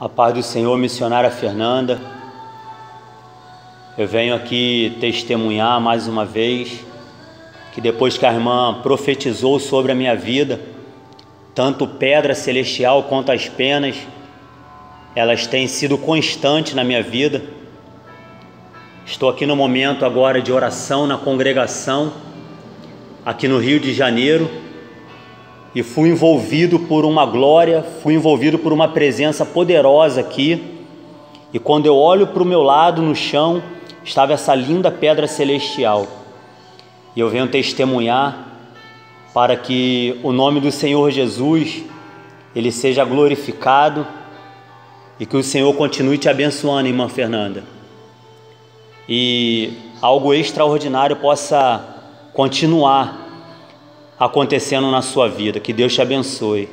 A paz do Senhor, missionária Fernanda. Eu venho aqui testemunhar mais uma vez que depois que a irmã profetizou sobre a minha vida, tanto pedra celestial quanto as penas, elas têm sido constantes na minha vida. Estou aqui no momento agora de oração na congregação, aqui no Rio de Janeiro e fui envolvido por uma glória, fui envolvido por uma presença poderosa aqui. E quando eu olho para o meu lado no chão, estava essa linda pedra celestial. E eu venho testemunhar para que o nome do Senhor Jesus ele seja glorificado e que o Senhor continue te abençoando, irmã Fernanda. E algo extraordinário possa continuar acontecendo na sua vida. Que Deus te abençoe.